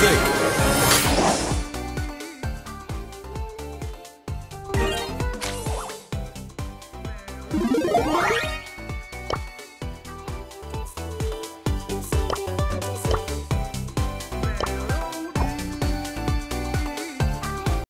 think?